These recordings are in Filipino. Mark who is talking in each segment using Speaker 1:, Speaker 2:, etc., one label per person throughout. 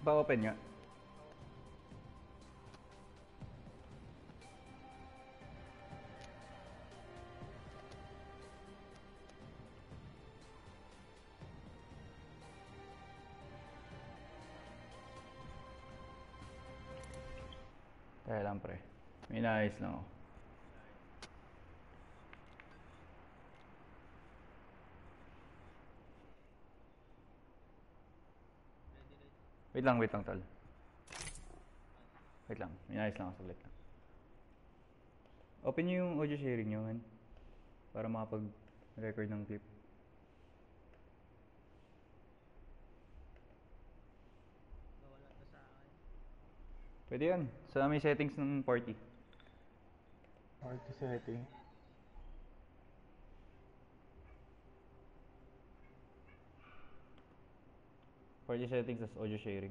Speaker 1: Pa-open nga. Kaya lang pre. May naayos lang ako. Wait lang, wait lang tol. Wait lang, may naayos lang ako saglit lang. Open nyo yung audio sharing nyo, man. Para makapag-record ng clip. Pwede yan. Sa may settings ng party.
Speaker 2: Party setting.
Speaker 1: Party settings, tas audio sharing.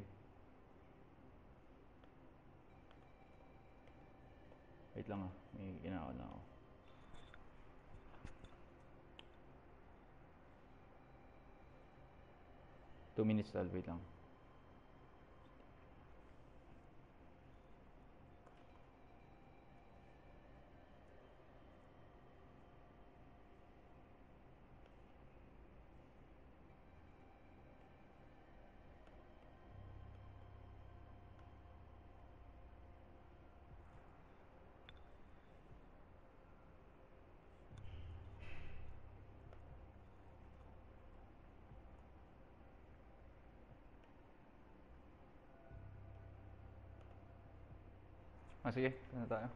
Speaker 1: Wait lang ah. May ginagawa lang ako. Two minutes tal, wait lang. Ah, sige. Ano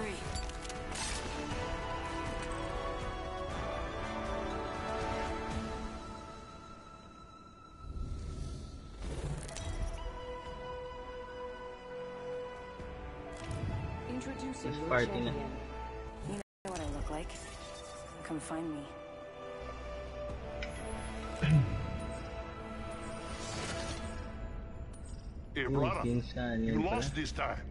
Speaker 3: free. Introducing
Speaker 4: This party
Speaker 3: champion. You know what I look like. Come find me.
Speaker 5: Here, brother. You lost this time.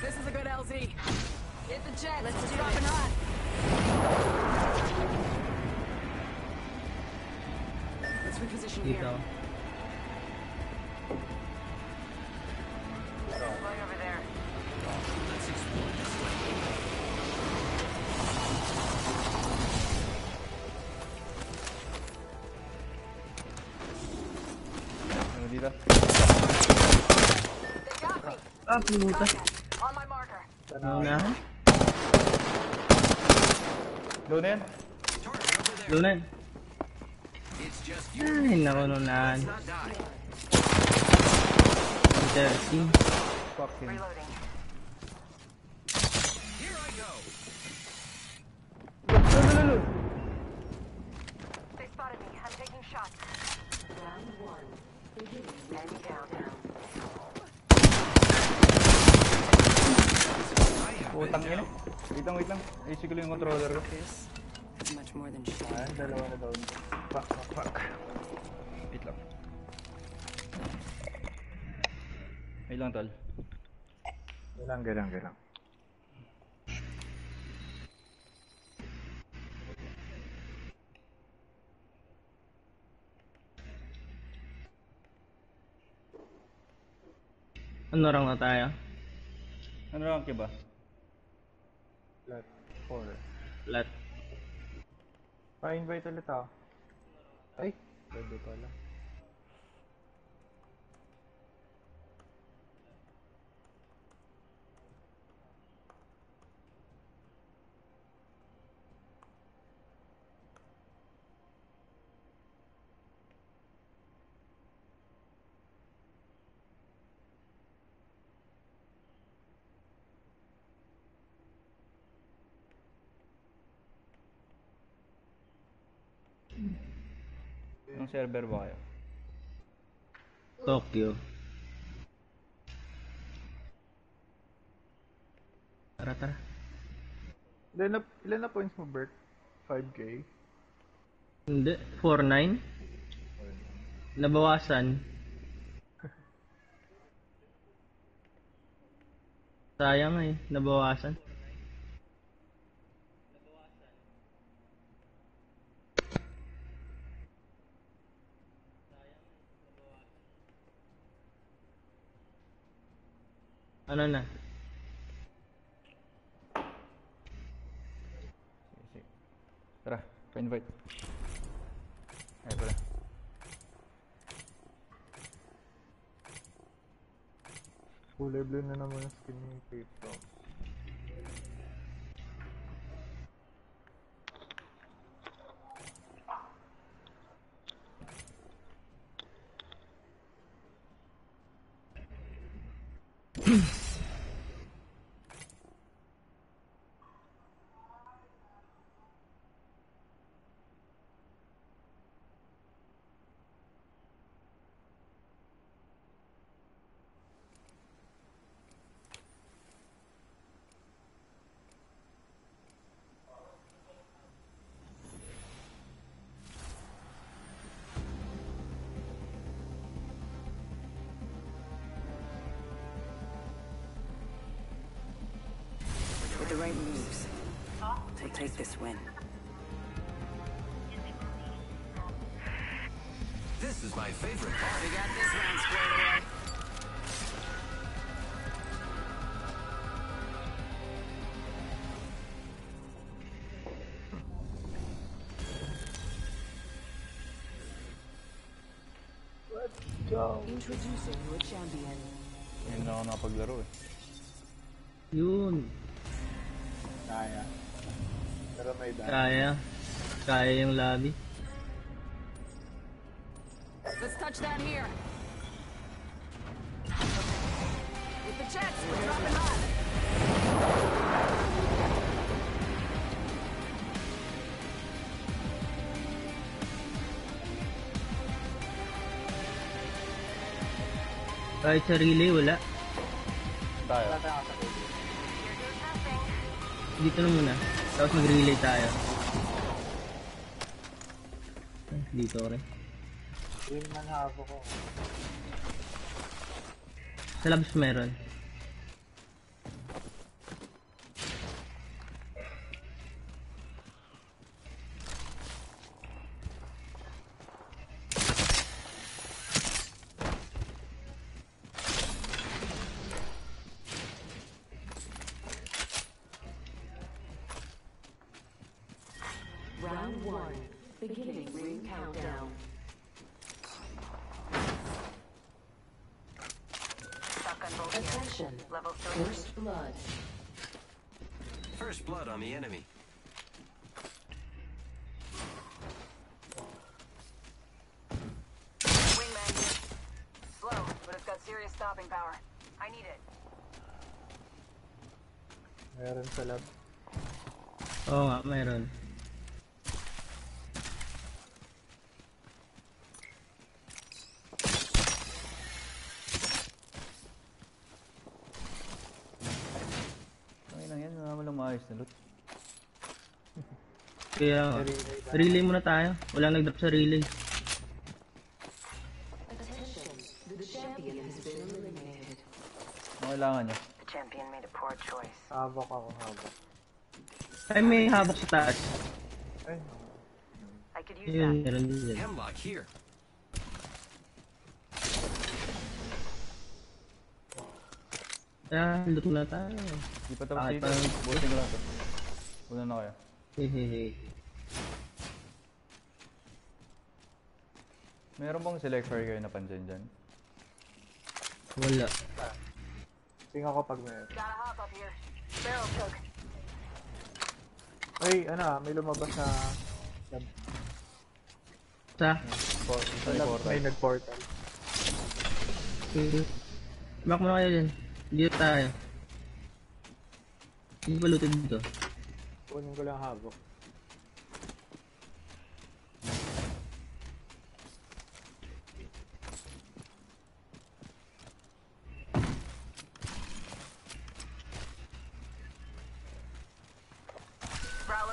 Speaker 3: This is a good LZ. Hit the jet. Let's do dropping hot. Let's reposition
Speaker 4: Dito.
Speaker 3: here. Right over there.
Speaker 1: Ano dito?
Speaker 4: Ah, pumunta.
Speaker 3: On my marker.
Speaker 4: Ano na?
Speaker 1: Low na yan?
Speaker 4: Lunan. Ay, naku, nunan. Interesting.
Speaker 1: Fuck him.
Speaker 3: Reloading. They spotted me. I'm taking shots. Round one. Enemy down.
Speaker 1: Putang ina. Wait lang, wait lang. Ayusin ko lang yung controller ko.
Speaker 3: Much more than shit.
Speaker 2: Ayan, dalawa na daw.
Speaker 1: Fuck, fuck, fuck. Wait lang. Wait lang, tol.
Speaker 2: Galang, galang, galang.
Speaker 4: Ano rang na tayo?
Speaker 1: Ano rank ba?
Speaker 2: Flat 4.
Speaker 4: Lat.
Speaker 2: Pa-invite ulit ako. Ay, pwede pala.
Speaker 1: Anong server ba kayo?
Speaker 4: Tokyo. Tara, tara.
Speaker 2: Ilan na, ilan na points mo, Bert? 5k?
Speaker 4: Hindi, 4-9. Nabawasan. Sayang eh, nabawasan. Ano na?
Speaker 1: Tara, pa-invite. Ay, pala.
Speaker 2: Kulay blue na naman ang skin ng Patreon.
Speaker 5: This win.
Speaker 6: This is my favorite part.
Speaker 5: We got this round squared away. Introducing your champion.
Speaker 1: Ngayon na ako nakapaglaro eh.
Speaker 4: Yun.
Speaker 2: Kaya. Pero may dahil.
Speaker 4: Kaya. Kaya yung lobby.
Speaker 5: Let's touch that here. With the jets, we're dropping hot.
Speaker 4: Kahit sa relay, wala.
Speaker 1: Tayo.
Speaker 4: Dito na muna. Tapos mag-relay tayo. Ay, Dito rin.
Speaker 2: Yun man habo ko.
Speaker 4: Sa labs meron.
Speaker 3: Round one. Beginning ring countdown.
Speaker 5: Shotgun bolt here.
Speaker 3: Attention.
Speaker 5: Level three.
Speaker 3: First blood.
Speaker 6: First blood on the enemy.
Speaker 5: Wingman here. Slow, but it's got serious stopping power. I need it.
Speaker 2: Meron sa lab.
Speaker 4: Oo nga, meron.
Speaker 1: Ay lang yan, wala mo lang maayos na loot.
Speaker 4: Kaya. Relay muna tayo. Walang nag-drop sa relay.
Speaker 1: Ano kailangan niya?
Speaker 5: Champion made a poor choice.
Speaker 2: Habok ako, habok.
Speaker 4: Ay, may habok sa taas.
Speaker 2: Ay,
Speaker 5: I could use that.
Speaker 6: Hemlock here.
Speaker 4: Kaya, luto na tayo.
Speaker 1: Di pa tapos
Speaker 4: Ah,
Speaker 1: dito. Butin ko lang to. Una na kayo.
Speaker 4: Hehehe.
Speaker 1: Meron bang select fire kayo napansin dyan?
Speaker 4: Wala.
Speaker 2: tingnan ko pag meron. Ay, ano ah, may lumabas na lab.
Speaker 4: Sa?
Speaker 1: Isa
Speaker 2: Lab,
Speaker 1: portal.
Speaker 2: may nag-portal.
Speaker 4: Back muna kayo dyan. Dito tayo. Hindi ba looted dito?
Speaker 2: Kunin ko lang habok.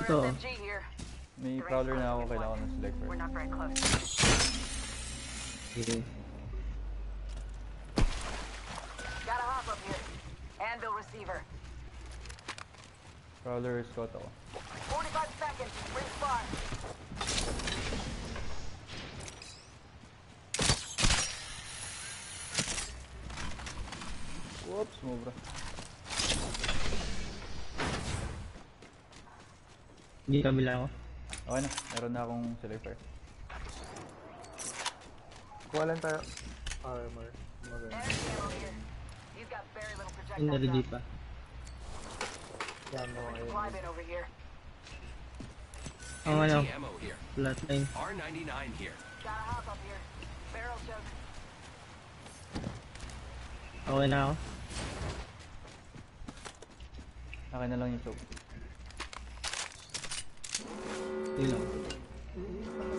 Speaker 4: Ito.
Speaker 1: May prowler na ako, kailangan ng selector.
Speaker 4: Okay.
Speaker 5: Receiver.
Speaker 1: Prowler scout ako.
Speaker 5: 45 seconds. Ring spot.
Speaker 1: Whoops, mubra.
Speaker 4: Hindi kabila ako.
Speaker 1: Okay na, meron na akong selector.
Speaker 2: Kuha lang tayo. Armor. Maganda.
Speaker 4: Yung
Speaker 5: depth.
Speaker 4: pa.
Speaker 2: Yan mo
Speaker 5: over here.
Speaker 4: Ang ano, flatline.
Speaker 6: R99 here.
Speaker 5: Gotta hop up here. Barrel choke.
Speaker 4: Okay na ako.
Speaker 1: Akin na lang yung soap.
Speaker 4: Yun lang.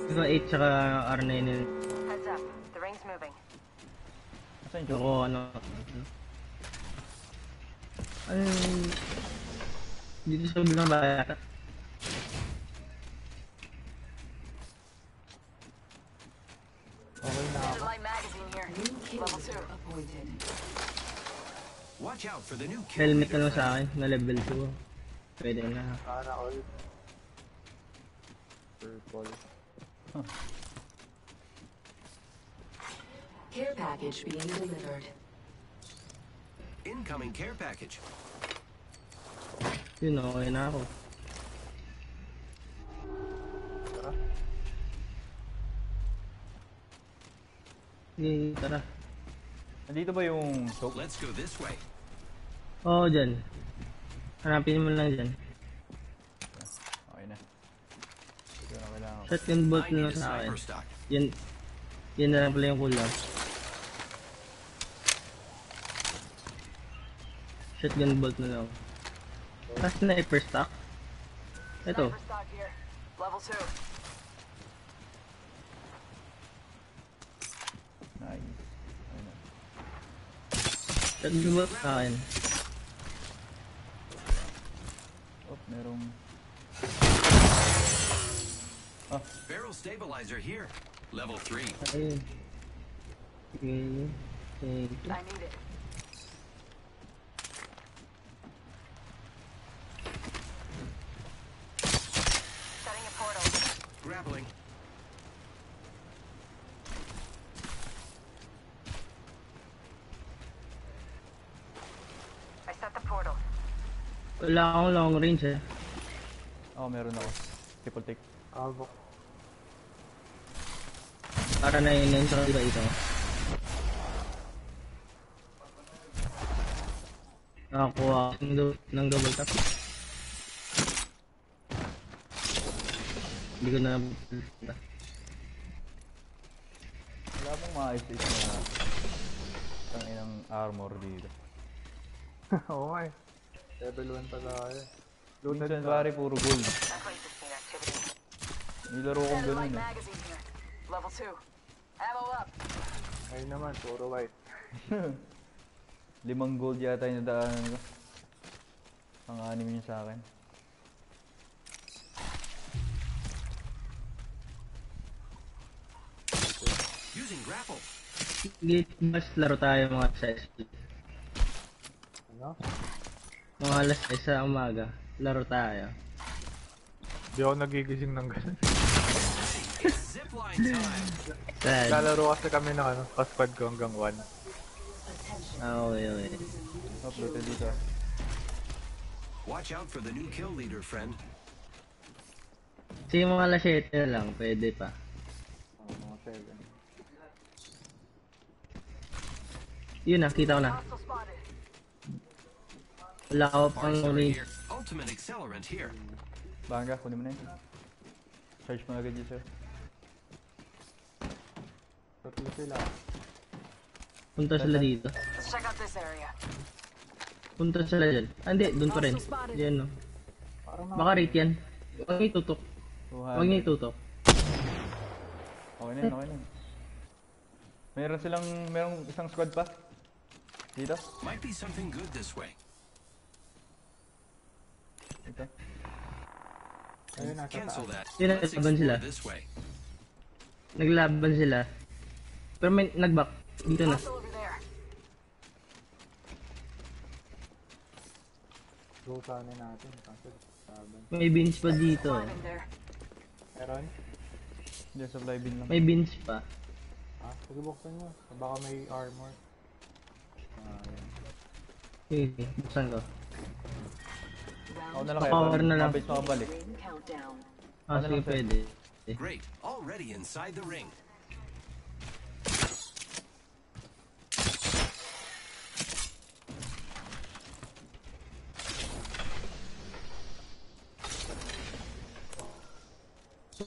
Speaker 4: Diba 8 tsaka R9 yun.
Speaker 5: Heads up. The ring's moving.
Speaker 4: Ako ano. Ano yung... Dito sa bilang
Speaker 5: 2.
Speaker 6: Watch out for the new
Speaker 4: Helmet na sa akin, na level 2. Pwede na.
Speaker 2: All. Purple.
Speaker 3: Care package being delivered.
Speaker 6: Incoming care package.
Speaker 4: Yun, okay na ako.
Speaker 2: Tara.
Speaker 4: Sige, tara.
Speaker 1: Nandito ba yung soap?
Speaker 6: Let's go this way.
Speaker 4: Oo, dyan. Hanapin mo lang dyan.
Speaker 1: Okay na. Ito na kailangan.
Speaker 4: Shotgun bolt na sa akin. Yan. Yan na lang pala yung kulang. Shotgun bolt na lang. Tapos sniper stock. Ito.
Speaker 5: Sniper stock here. Level 2.
Speaker 1: Nice.
Speaker 4: Shotgun bolt sa akin.
Speaker 1: Oh, merong... Ah.
Speaker 6: Barrel stabilizer here. Level 3.
Speaker 4: Ayun. Okay. Thank you.
Speaker 5: I need it.
Speaker 4: Wala akong long range eh.
Speaker 1: Oh, meron ako. Triple take.
Speaker 2: Albo.
Speaker 4: Para na yun sa iba ito. Nakakuha ako ng, ng double tap. Hindi ko na
Speaker 1: Wala bang maayos-ayos na tanginang armor dito.
Speaker 2: Oo nga eh. Level 1 pa tayo. Loaded
Speaker 1: Minsan
Speaker 2: na.
Speaker 1: pare puro gold. Nilaro kong ganun eh.
Speaker 5: Level 2. Ammo up.
Speaker 2: Ngayon naman, puro white.
Speaker 1: Limang gold yata yung nadaanan ko. Ang anim niya sa akin.
Speaker 6: Using grapple.
Speaker 4: Gate mas laro tayo mga sa SP.
Speaker 2: Ano?
Speaker 4: Mga alas 6 sa umaga. Laro tayo.
Speaker 2: Di ako nagigising ng ganun.
Speaker 4: Sad.
Speaker 2: Lalaro kasi kami ng ano, ka-squad ko hanggang 1.
Speaker 4: Ah, okay, okay.
Speaker 1: Upload na dito.
Speaker 6: Watch out for the new kill leader, friend.
Speaker 4: Sige mga alas 7 na lang, pwede pa.
Speaker 2: Oh, mga 7.
Speaker 4: Yun na, kita ko na. Wala ako pang
Speaker 6: here. Ultimate accelerant here.
Speaker 1: Bangga, kunin mo na yun. Charge mo agad dito sir.
Speaker 2: Tatlo sila.
Speaker 4: Punta sila dito.
Speaker 5: Let's check out this area.
Speaker 4: Punta sila dyan. Ah, hindi, dun pa rin. Diyan, no. Baka rate yan. Huwag niya itutok. Huwag niya
Speaker 1: 200.
Speaker 4: itutok.
Speaker 1: Okay na yun, okay na yun. Meron silang, merong isang squad pa. Dito.
Speaker 6: Might be something good this way.
Speaker 1: Ito.
Speaker 2: Ayun, nasa
Speaker 6: Cancel
Speaker 2: taas.
Speaker 6: that.
Speaker 4: Yun,
Speaker 6: Let's
Speaker 4: naglaban sila.
Speaker 6: explore this way.
Speaker 4: Naglaban sila. Pero may nag-back. Dito na.
Speaker 5: There.
Speaker 2: Lusanin natin. Kasi.
Speaker 4: May beans pa dito.
Speaker 2: Meron?
Speaker 1: Hindi, supply bin lang.
Speaker 4: May beans pa.
Speaker 2: Ah, sige buksan mo. Baka may armor. Ah, yan.
Speaker 4: Sige, buksan ko.
Speaker 1: Ako na lang kayo.
Speaker 4: Power na lang.
Speaker 1: Mabilis makabalik.
Speaker 4: Ah, sige, pwede.
Speaker 6: Great. Already inside the ring.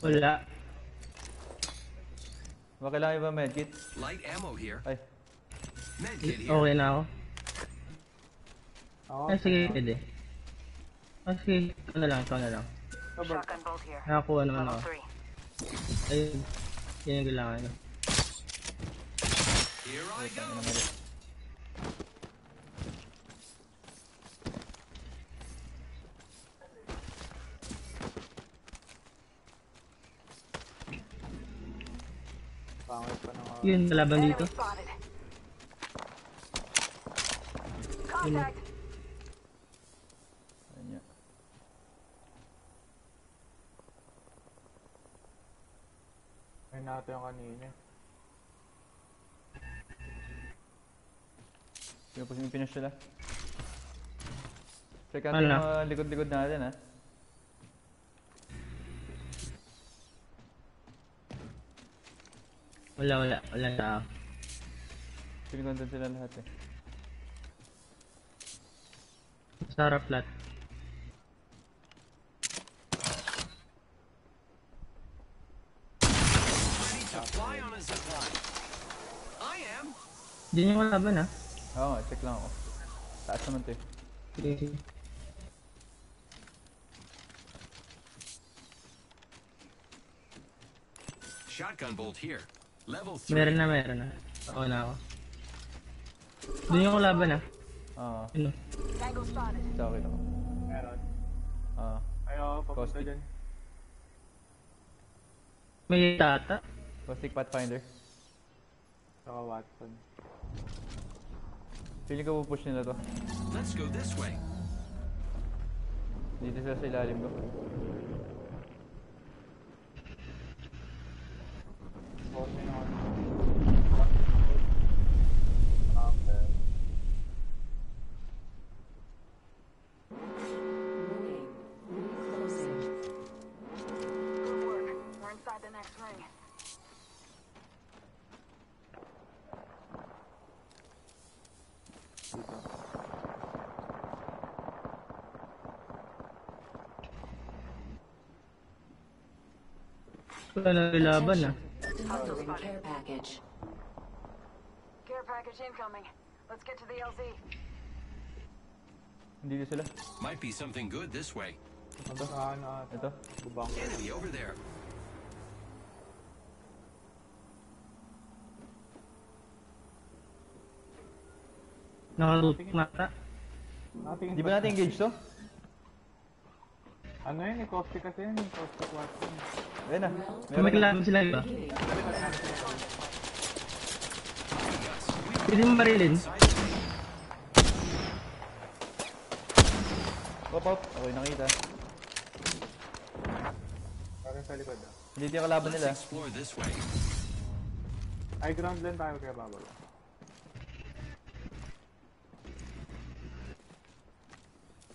Speaker 4: Wala.
Speaker 1: Baka kailangan ba medkit?
Speaker 6: Light ammo here.
Speaker 1: Ay,
Speaker 6: Medkit here.
Speaker 4: Okay na ako.
Speaker 2: Ako,
Speaker 4: Ay, sige, pwede. Ah, sige, ikaw na lang, ikaw na lang.
Speaker 5: Shotgun bolt here.
Speaker 4: Nakakuha naman
Speaker 5: Level
Speaker 4: ako.
Speaker 5: 3.
Speaker 4: Ayun. Yan yung kailangan ko.
Speaker 6: Here I go.
Speaker 4: Yun,
Speaker 5: Enemy
Speaker 4: dito.
Speaker 5: Contact.
Speaker 1: ayun nga.
Speaker 2: Nato yung kanina.
Speaker 1: Yung po yung finish sila. Check out yung mga likod-likod natin ha.
Speaker 4: Wala, wala. Wala tao.
Speaker 1: Pinikon doon sila lahat eh.
Speaker 4: Sarap flat.
Speaker 6: Ready to fly on a zip line. I am.
Speaker 4: Diyan yung kalaban ah.
Speaker 1: Oo nga, check lang ako. Taas naman to eh.
Speaker 4: Sige, sige.
Speaker 6: Shotgun bolt here. Level 3.
Speaker 4: Meron na, meron na. Oo na ako. Doon yung kalaban ah.
Speaker 1: Oo,
Speaker 4: Ano?
Speaker 1: Sa akin ako.
Speaker 2: Meron.
Speaker 1: Ah,
Speaker 2: oo, papunta
Speaker 1: Caustic.
Speaker 2: dyan.
Speaker 4: May tata.
Speaker 1: Caustic Pathfinder.
Speaker 2: Saka Watson.
Speaker 1: Feeling ko pupush nila to.
Speaker 6: Let's go this way.
Speaker 1: Dito sila sa ilalim ko.
Speaker 2: Caustic
Speaker 4: Wala na laban ah.
Speaker 3: Care package.
Speaker 5: Care package incoming. Let's get to the LZ.
Speaker 1: Dito sila.
Speaker 6: Might be something good this way.
Speaker 2: Ano ata.
Speaker 1: Ito.
Speaker 2: Bubang.
Speaker 6: Enemy over there.
Speaker 4: Nakarutok mata.
Speaker 2: Natingin
Speaker 1: Di ba natin engage to?
Speaker 2: Ano yun? Caustic kasi yun. Caustic Watson.
Speaker 1: Ayun na.
Speaker 4: Kung may kalaban sila iba. Pwede mo marilin.
Speaker 1: Pop, pop. Okay, nakita.
Speaker 2: Parang sa likod ah.
Speaker 1: Hindi kalaban
Speaker 6: Let's
Speaker 1: nila.
Speaker 6: explore this way.
Speaker 2: High ground lang tayo kaya bababa.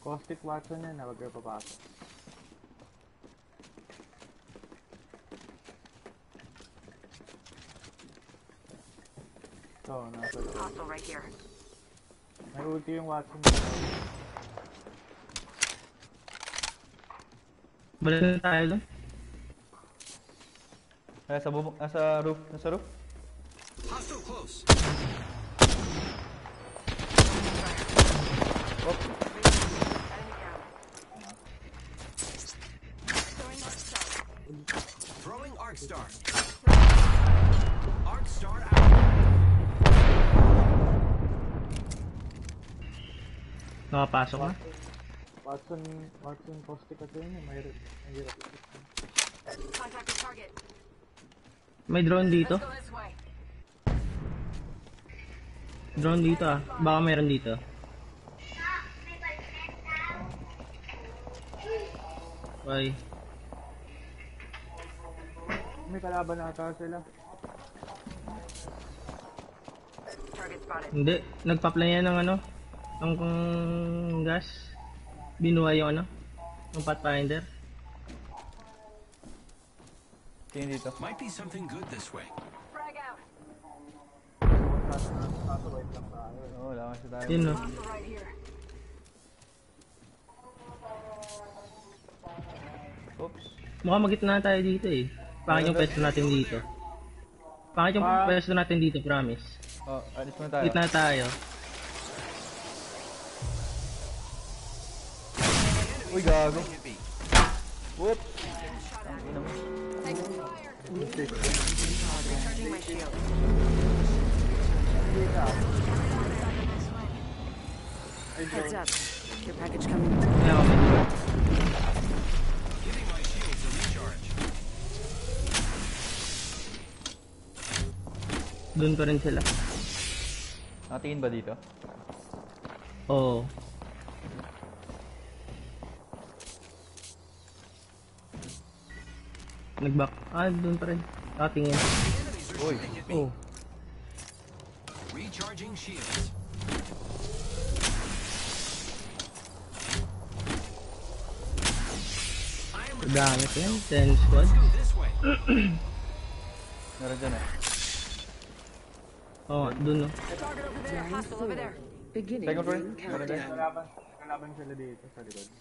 Speaker 2: Caustic Watson yan ah. Huwag kayo papasok. Ito, nasa loob.
Speaker 5: Hostile right here.
Speaker 2: May ulti yung Watson.
Speaker 4: Bala na tayo doon.
Speaker 1: Ay, sa bubong, nasa roof, nasa roof.
Speaker 6: Hostile close.
Speaker 1: Oh,
Speaker 4: Nakapasok na.
Speaker 2: Watson, Watson poste kasi yun eh. Mahirap. Mahirap.
Speaker 4: May drone dito. Drone dito ah. Baka mayroon dito. Bye.
Speaker 2: May kalaban ata sila.
Speaker 4: Hindi. Nagpa-play yan ng ano? Ng ng gas. Binuhay yung ano? Ng Pathfinder.
Speaker 1: Tingin dito.
Speaker 6: Might be something good this way.
Speaker 5: Frag out.
Speaker 1: Oo, wala kasi tayo.
Speaker 4: Yun no.
Speaker 1: Oops.
Speaker 4: Mukhang magitna tayo dito eh. Pangit yung pwesto natin dito. Pangit yung
Speaker 2: Ah.
Speaker 4: pwesto natin dito, promise.
Speaker 1: Oh, alis muna tayo.
Speaker 4: Gitna tayo.
Speaker 1: Uy, gago.
Speaker 5: My shield. Heads up. Care package coming.
Speaker 4: Dito.
Speaker 6: Giving my shields a recharge.
Speaker 4: Doon pa rin sila.
Speaker 1: Nakatingin ba dito?
Speaker 4: Oo. Nag-back. Ah, doon pa rin. Nakatingin.
Speaker 6: Enemies are
Speaker 1: Uy.
Speaker 4: Oh.
Speaker 6: Recharging shields.
Speaker 4: Dami ko yan. 10 squad.
Speaker 1: Meron dyan eh.
Speaker 4: Oo, oh, doon no.
Speaker 1: Second floor. Meron dyan.
Speaker 2: Kalaban sila dito sa likod.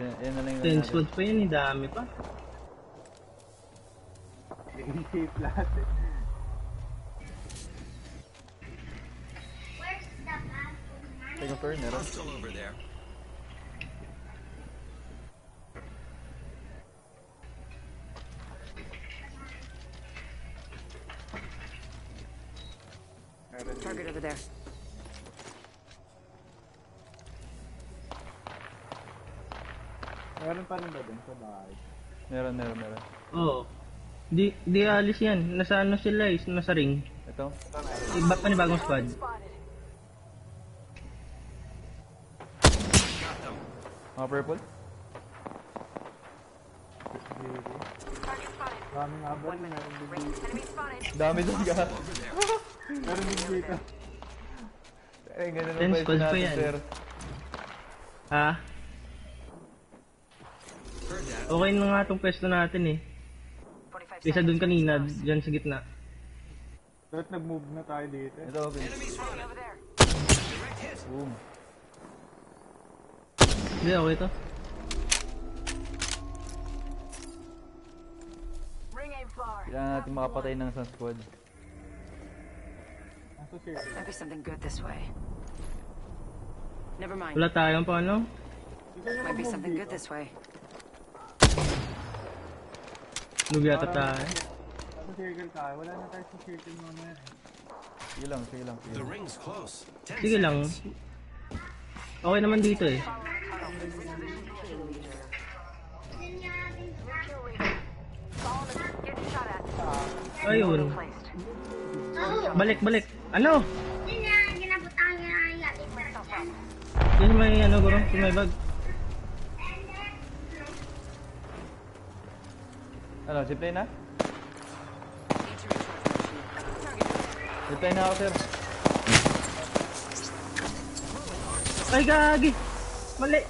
Speaker 1: Yan, yan na lang yung
Speaker 4: 10
Speaker 1: natin.
Speaker 4: squad pa yun. eh. Dami pa.
Speaker 2: Safe lahat eh.
Speaker 1: Second floor, meron.
Speaker 6: Hostile over there.
Speaker 2: Meron,
Speaker 5: Target over there.
Speaker 2: meron pa rin ba dun sa bahay?
Speaker 1: Meron, meron, meron.
Speaker 4: Oo. Di, di alis yan. Nasa ano sila eh. Nasa ring.
Speaker 1: Ito.
Speaker 4: Iba pa ni bagong squad.
Speaker 1: Mga purple?
Speaker 2: Dito.
Speaker 5: Enemy spotted.
Speaker 1: Dami doon ka.
Speaker 2: Meron din dito.
Speaker 1: Eh, ganun
Speaker 4: Ten
Speaker 1: ang
Speaker 4: pa
Speaker 1: natin, sir.
Speaker 4: Ha? Okay na nga itong pwesto natin eh.
Speaker 5: 45
Speaker 4: Isa doon kanina. Diyan sa gitna.
Speaker 2: Dapat nag-move na tayo dito.
Speaker 1: Ito, okay. Boom.
Speaker 4: Hindi, okay to.
Speaker 5: Ring aim far.
Speaker 1: Kailangan natin makapatay ng isang squad.
Speaker 2: Nasa circle.
Speaker 5: Might be something good this way. Never mind.
Speaker 4: Wala tayong pa ano.
Speaker 2: Dito yung
Speaker 5: Might be something good this way.
Speaker 4: Nug yata tayo.
Speaker 2: Nasa circle tayo. Wala na tayo sa circle mamaya eh.
Speaker 1: Sige lang, sige lang. Sige lang.
Speaker 4: Sige. Okay naman dito eh. Ayun. Balik, balik. Ano?
Speaker 7: Yun yung
Speaker 4: may ano bro, yung may bag.
Speaker 1: Ano, na?
Speaker 5: To recharge my shield.
Speaker 1: Zipline na ako, sir.
Speaker 4: Ay gagi! Mali!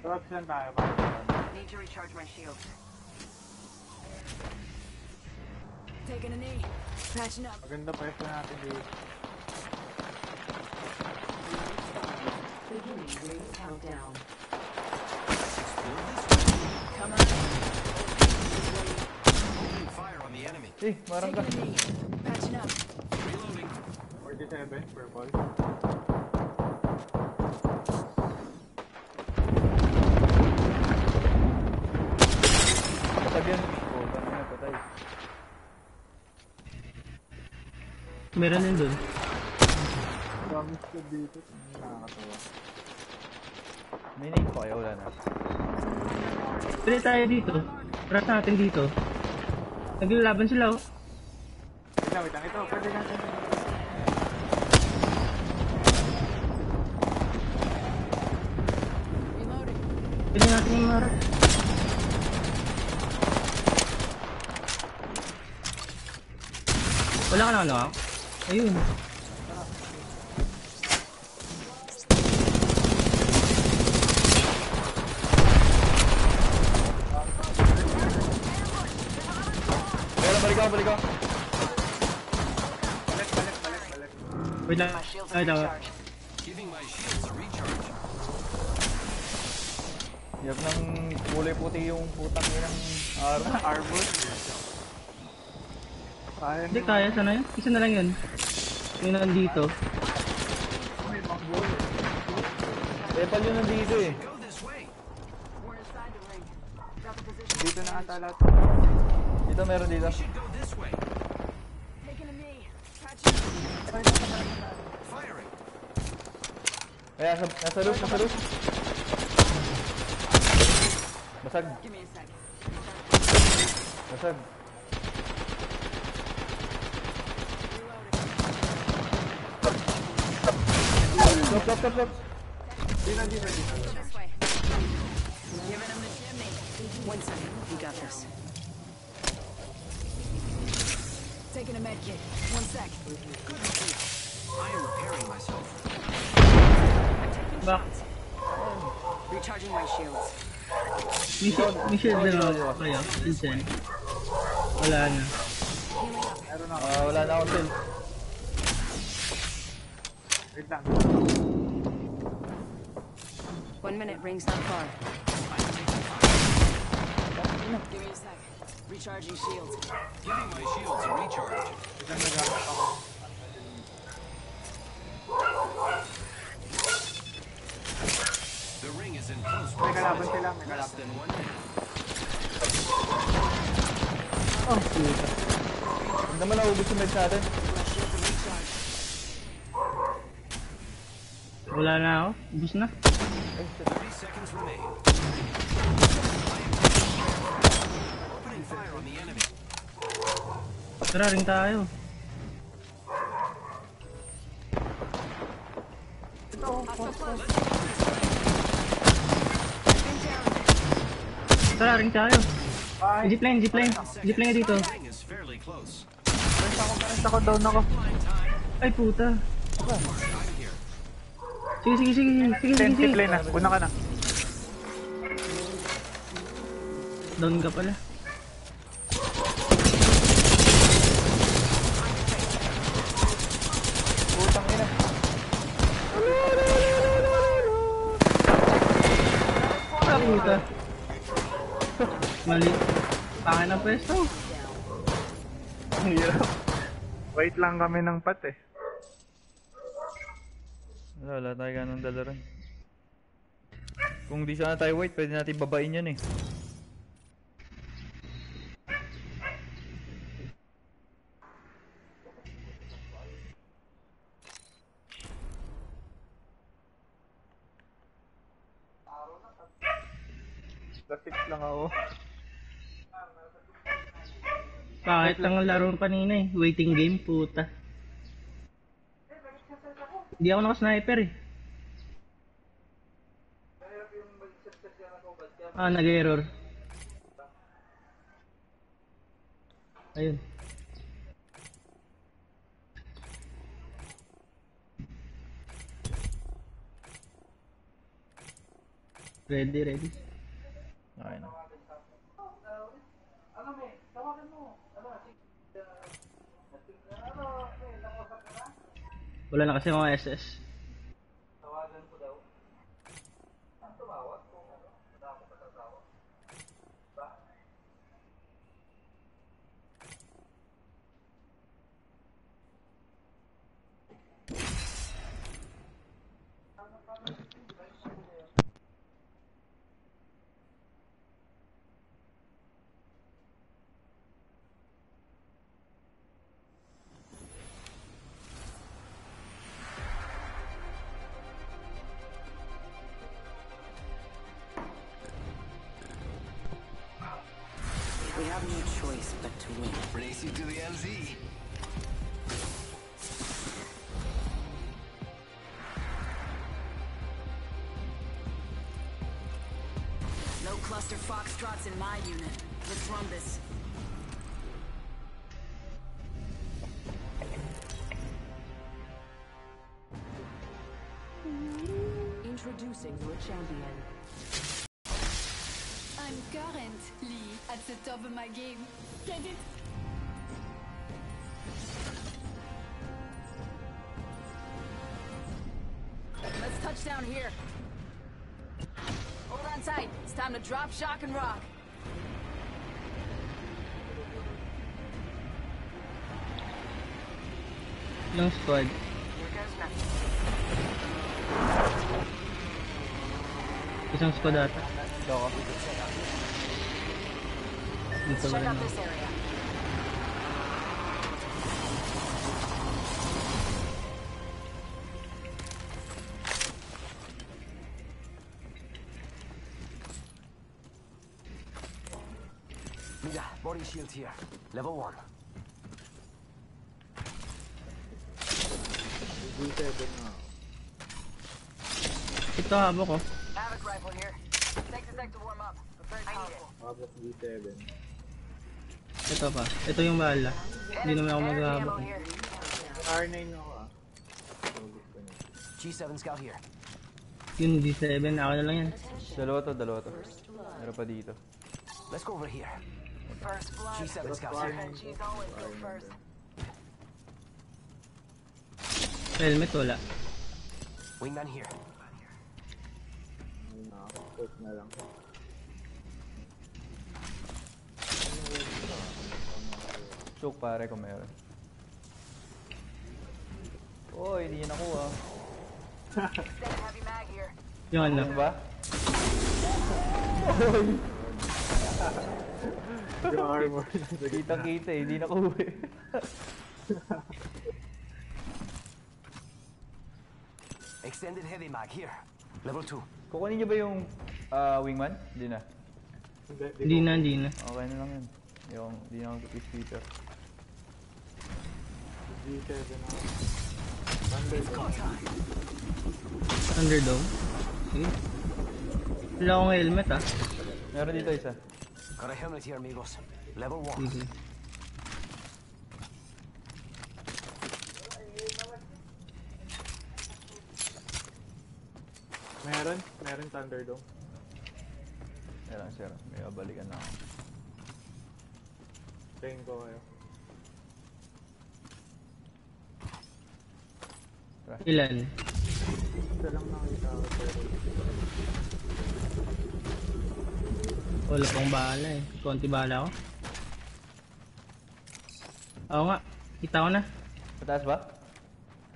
Speaker 2: Trucks lang tayo
Speaker 5: Need to recharge my shield. Taking a knee. Patching up.
Speaker 2: Maganda pwesto natin dito.
Speaker 3: Beginning ring countdown.
Speaker 5: Come on.
Speaker 6: Holding fire on the enemy.
Speaker 1: Hey,
Speaker 5: Taking a knee. Patching up.
Speaker 6: Reloading.
Speaker 2: Where did
Speaker 1: I back
Speaker 4: for a boy?
Speaker 2: Meron I'm gonna dito. Nakakatawa.
Speaker 1: May name pa kayo, wala na.
Speaker 4: Pwede tayo dito. Tras natin dito. Naglalaban sila oh.
Speaker 2: Wait lang, wait lang. Ito, pwede natin.
Speaker 4: Pwede natin yung marap. Wala ka na ano ah? Ayun.
Speaker 1: Kaya balik ako, balik ako.
Speaker 2: Balik, balik, balik, balik.
Speaker 4: Wait lang.
Speaker 5: My shields
Speaker 4: Ay, tawa.
Speaker 5: recharge.
Speaker 6: Giving my shields a recharge.
Speaker 1: Hirap ng kulay puti yung putang yun ng araw.
Speaker 2: Arbor. Kaya
Speaker 4: Hindi, kaya. Sana yun? Isa na lang yun. Nandito.
Speaker 1: Yun nandito eh.
Speaker 5: Ring. Got the position.
Speaker 2: Dito na ata lahat.
Speaker 1: Dito meron dito. Nasa, nasa roof, nasa roof. Basag,
Speaker 5: Give me a
Speaker 1: basag. Stop, stop, stop, stop.
Speaker 5: This way. Giving him the chimney. One second. You got this. Taking a med kit. One sec.
Speaker 4: Bak.
Speaker 5: Recharging my shields.
Speaker 4: May shield, may shield din ako kayo. Vincent. Wala na.
Speaker 1: Ah, wala na akong tel.
Speaker 2: Wait lang.
Speaker 5: One minute. Ring's not far. Give me a sec. Recharging shields.
Speaker 6: Giving my shields a recharge.
Speaker 2: Kalaban sila, may kalaban.
Speaker 4: Oh, puta.
Speaker 1: Hindi naman naubos yung meds natin.
Speaker 4: Wala na ako. Ubus na.
Speaker 6: 30 seconds remain. Opening fire on the enemy.
Speaker 4: Tara, ring tayo. Tara, ring tayo.
Speaker 2: Bye.
Speaker 4: Zipline, zipline. Zipline dito.
Speaker 2: Rest ako, rest ako, down ako.
Speaker 4: Ay, puta. Sige, sige, sige. Sige, sige, sige.
Speaker 2: tip lane na. Una ka na.
Speaker 4: Down ka pala.
Speaker 1: Putang ina.
Speaker 4: Ah, puta. Mali. Pangin ang pwesto.
Speaker 2: Ang hirap. Wait lang kami ng pat eh.
Speaker 1: Wala, wala tayo ganong dala rin. Kung di sana tayo wait, pwede natin babain yan eh.
Speaker 2: Plastic lang ako.
Speaker 4: Lang ang laro kanina eh. Waiting game, puta. Hindi ako naka-sniper eh. Ah, nag-error. Ayun. Ready, ready.
Speaker 1: Okay na.
Speaker 4: Wala na kasi mga SS.
Speaker 5: have in my unit. Let's run.
Speaker 3: Introducing your champion.
Speaker 8: I'm currently at the top of my game. Get it?
Speaker 5: Time to drop, shock, and rock.
Speaker 4: Ilang squad?
Speaker 3: Here goes nothing.
Speaker 4: Isang squad ata.
Speaker 1: Loko.
Speaker 4: Dito ba
Speaker 3: Check
Speaker 4: rin?
Speaker 3: out this area.
Speaker 6: Mira, body shield here. Level one.
Speaker 2: G7 na.
Speaker 4: Ito habo ko.
Speaker 3: Havoc rifle here. Takes a sec to warm up, but very powerful.
Speaker 2: Habok G7.
Speaker 4: Ito pa. Ito yung bala. Hindi naman ako maghahabok.
Speaker 3: ammo here.
Speaker 2: R9 ako ah. So, gusto niya.
Speaker 6: G7 scout here.
Speaker 4: Yun, G7. Ako na lang yan.
Speaker 1: Dalawa to, dalawa to. Meron pa dito.
Speaker 6: Let's go over here.
Speaker 3: First blood.
Speaker 6: G7 scout here.
Speaker 3: And she's always go first.
Speaker 4: Helmet wala.
Speaker 6: Wingman here.
Speaker 2: Ayun na lang.
Speaker 1: Choke pare kung meron. Oy, hindi niya nakuha.
Speaker 4: Ano.
Speaker 1: Ano ba?
Speaker 2: Yung armor.
Speaker 1: Kitang kita eh, hindi nakuha eh.
Speaker 6: Extended heavy mag here. Level two.
Speaker 1: Kukunin niyo ba yung ah, wingman? Hindi na.
Speaker 2: Hindi,
Speaker 4: na, hindi na.
Speaker 1: Okay na lang yun. Yung, hindi na ako peacekeeper.
Speaker 2: G7 ako. Thunder
Speaker 4: Thunderdome. Sige. Wala akong helmet ah.
Speaker 1: Meron dito isa.
Speaker 6: Got a helmet here, amigos. Level one.
Speaker 4: Sige.
Speaker 2: Meron? Meron Thunderdome.
Speaker 1: Meron sir. May babalikan na ako.
Speaker 2: Train ko kayo.
Speaker 4: Ilan?
Speaker 2: Isa lang nakita ko pero
Speaker 4: Wala pong bala eh. Konti bala ko. Oo nga. Kita ko na.
Speaker 1: Mataas ba?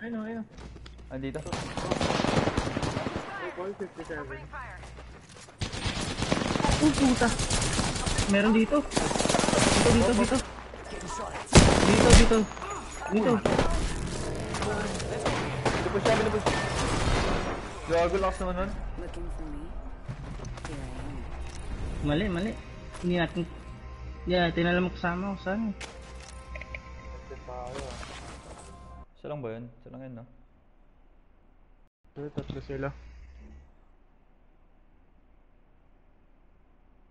Speaker 2: ayun o, ayun.
Speaker 1: Andito?
Speaker 2: Call 57.
Speaker 3: Fire.
Speaker 4: Oh, puta. Meron dito. Dito, dito, dito. Dito, dito. Dito.
Speaker 1: Binupush siya, binupush. Gago lakas naman nun.
Speaker 5: Looking for me?
Speaker 4: Mali, mali. Hindi natin... Hindi natin alam mo kasama ko saan. eh.
Speaker 2: Ah.
Speaker 1: Isa lang ba yun? Isa lang yun, no?
Speaker 2: Pero tatlo sila.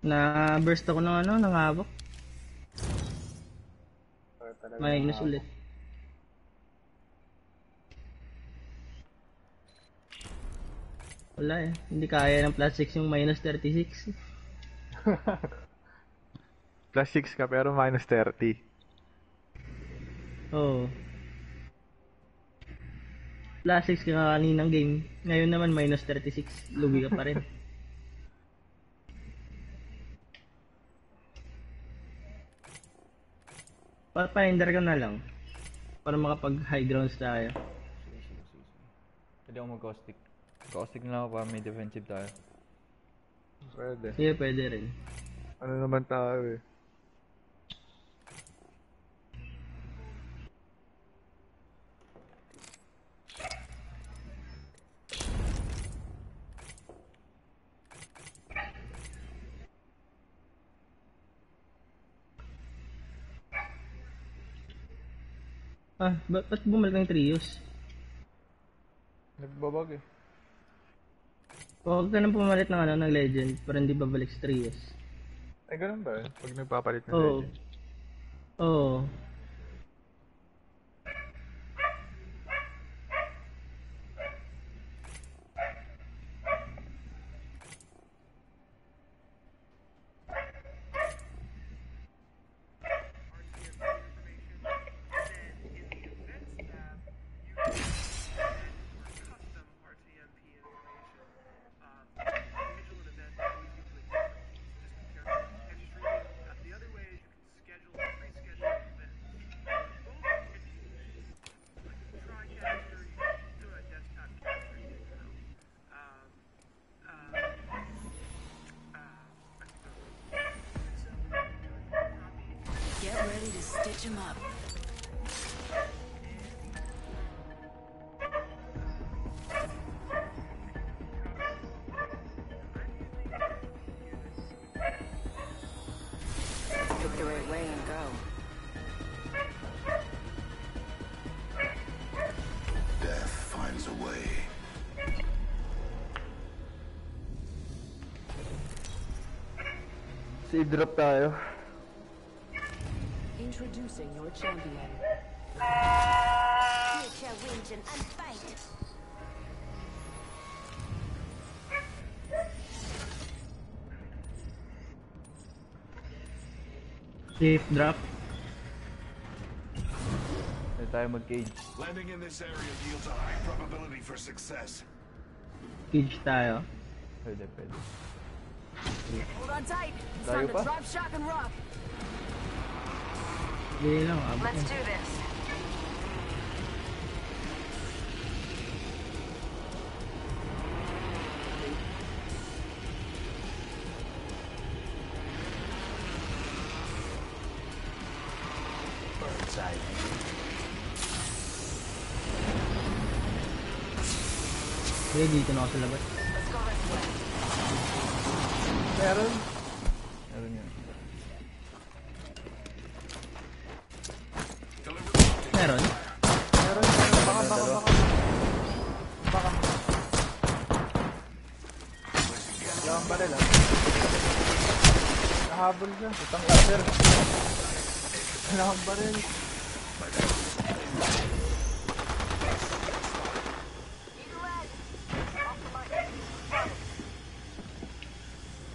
Speaker 4: Na-burst ako ng ano, ng habok.
Speaker 2: Nakaka-
Speaker 4: ulit. Wala eh. Hindi kaya ng plus 6 yung minus 36.
Speaker 2: Plus 6 ka pero minus 30.
Speaker 4: Oo. Oh. Plus 6 ka kaninang game. Ngayon naman minus 36. Lugi ka pa rin. Papahinder ka na lang. Para makapag high grounds tayo.
Speaker 1: Pwede ako mag-caustic. Caustic na lang ako para may defensive tayo.
Speaker 2: Pwede.
Speaker 4: Sige, pwede rin.
Speaker 2: Ano naman tayo eh.
Speaker 4: Ah, ba ba't bumalik ng trios?
Speaker 2: Nagbabag eh.
Speaker 4: Huwag ka nang pumalit ng ano, ng legend para hindi babalik sa trios.
Speaker 2: Ay, ganun ba? yun? Pag nagpapalit ng
Speaker 4: Oo.
Speaker 2: legend.
Speaker 4: Oo.
Speaker 9: Get
Speaker 2: drop tayo.
Speaker 9: Introducing your champion.
Speaker 3: Future region and fight.
Speaker 4: Safe drop.
Speaker 1: Hindi tayo mag-cage.
Speaker 10: Landing in this area yields a high probability for success.
Speaker 4: Cage tayo.
Speaker 1: Pwede, pwede.
Speaker 9: Hold on tight. It's
Speaker 1: Tayo
Speaker 9: time to
Speaker 1: pa?
Speaker 9: drop, shock, and rock.
Speaker 4: Hindi lang, abot
Speaker 5: Let's
Speaker 4: na.
Speaker 5: do this.
Speaker 10: Birdside.
Speaker 4: Sige, dito na ako sa labas.
Speaker 5: Let's go this way.
Speaker 2: Meron.
Speaker 1: Meron yun.
Speaker 4: Meron.
Speaker 2: Meron. meron. Baka, baka, baka. Baka. Wala kang baril ah. Nahabol siya. Itang laser. Kang baril.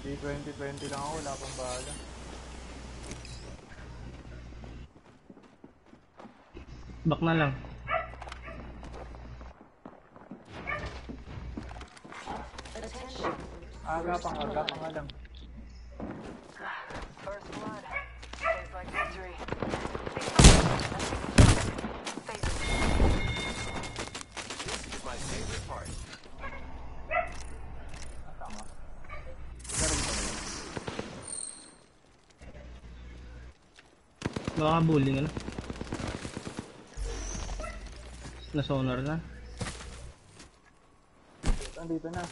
Speaker 2: Di 2020 lang ako, wala pang bahala.
Speaker 4: Back na lang.
Speaker 2: Aga pang aga pa nga lang.
Speaker 5: First blood. Like victory.
Speaker 10: This is my favorite part.
Speaker 4: Baka bullying ano. Na sonar na.
Speaker 2: Andito na.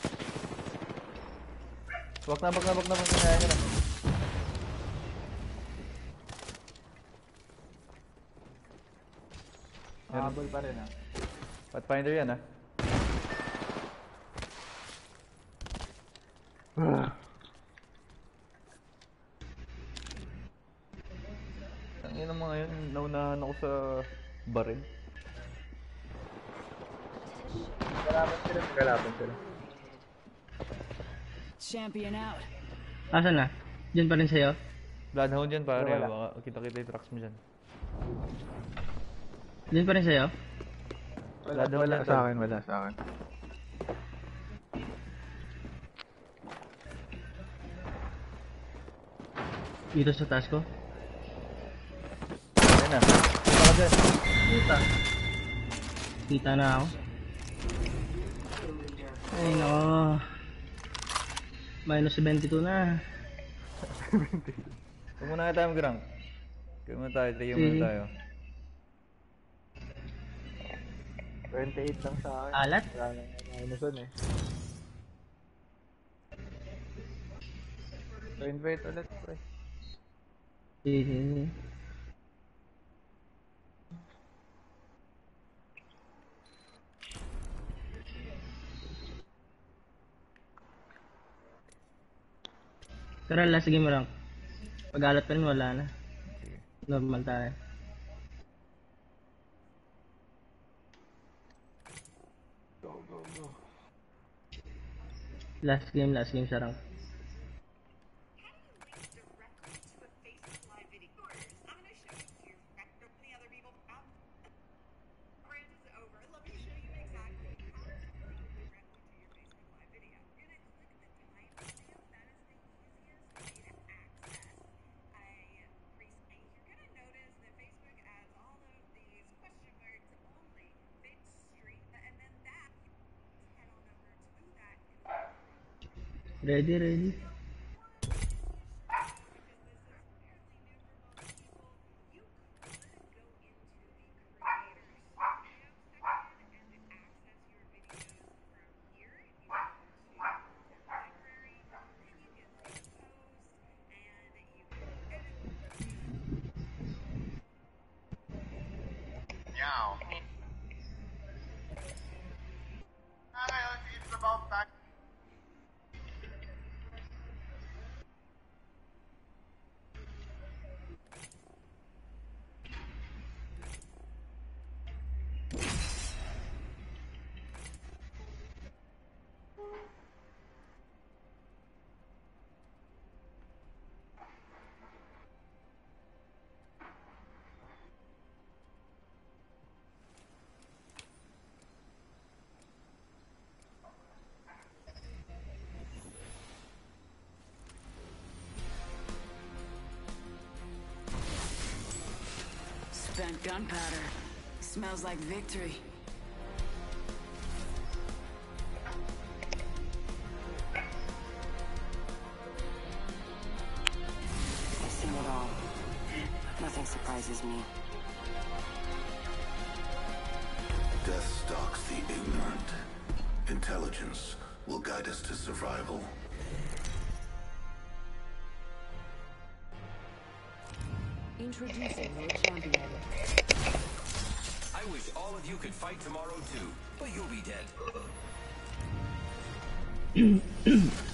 Speaker 1: Wag na, wag na, wag na, wag na. Kaya na.
Speaker 2: Nahabol pa rin ah.
Speaker 1: Pathfinder yan, ah. Ang ina mga yun, naunahan ako sa baril.
Speaker 2: Galapan sila. Galapan sila.
Speaker 9: Champion out.
Speaker 4: Asan na? Diyan pa rin sa'yo?
Speaker 1: Bloodhound yan pare,
Speaker 2: Wala.
Speaker 1: baka kita-kita yung tracks mo dyan.
Speaker 4: Diyan pa rin sa'yo?
Speaker 2: Wala,
Speaker 1: Wala
Speaker 2: wala sa akin, wala sa akin.
Speaker 4: Dito sa taas ko?
Speaker 1: Ayun na. Kita ka dyan.
Speaker 4: Kita. Kita na ako. Ay nako. Minus 72 na.
Speaker 1: Huwag muna nga tayo mag-rank. Kaya muna tayo, tayo muna tayo.
Speaker 2: 28 lang sa akin.
Speaker 4: Alat?
Speaker 2: Nang minusan eh. So, invite ulit, pre.
Speaker 4: Sige,
Speaker 11: Pero last game rank. Pag alat pa rin, wala na. Normal tayo. Last game, last game sa rank. Ready, ready.
Speaker 3: Gunpowder. Smells like victory.
Speaker 10: Too, but you'll be dead.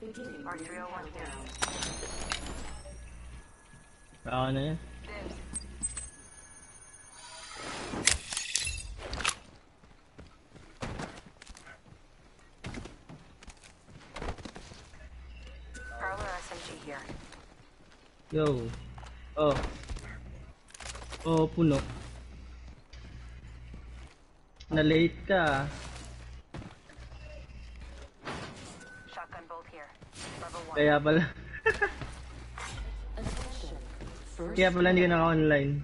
Speaker 5: Beginning
Speaker 3: R301 here.
Speaker 11: Ako na yan. Yo. Oh. Oh, puno. Na-late ka. ah.
Speaker 3: Shotgun bolt here. Level 1.
Speaker 11: Kaya pala. Kaya pala hindi ka naka-online.